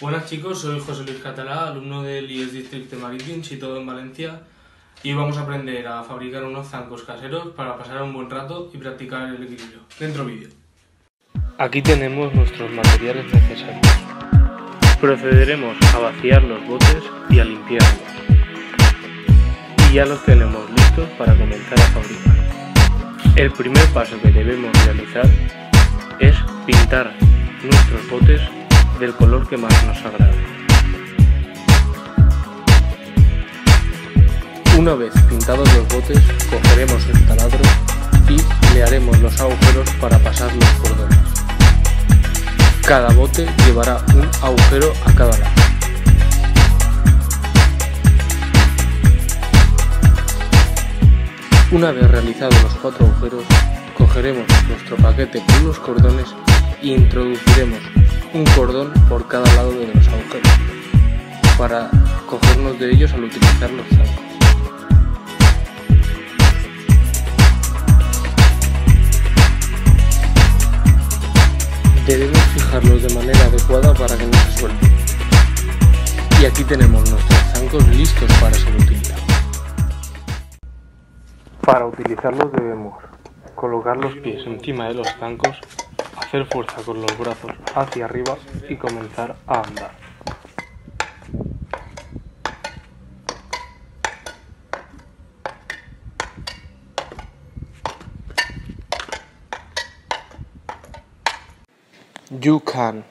Buenas chicos, soy José Luis Catalá, alumno del IES Districte Marítim, situado en Valencia, y vamos a aprender a fabricar unos zancos caseros para pasar un buen rato y practicar el equilibrio. Dentro vídeo. Aquí tenemos nuestros materiales necesarios. Procederemos a vaciar los botes y a limpiarlos. Y ya los tenemos listos para comenzar a fabricar. El primer paso que debemos realizar es pintar nuestros botes del color que más nos agrade. Una vez pintados los botes, cogeremos el taladro y le haremos los agujeros para pasar los cordones. Cada bote llevará un agujero a cada lado. Una vez realizados los cuatro agujeros, cogeremos nuestro paquete con los cordones e introduciremos un cordón por cada lado de los agujeros para cogernos de ellos al utilizar los zancos. Debemos fijarlos de manera adecuada para que no se suelten. Y aquí tenemos nuestros zancos listos para ser utilizados. Para utilizarlos debemos colocar los pies encima de los zancos hacer fuerza con los brazos hacia arriba y comenzar a andar. You can.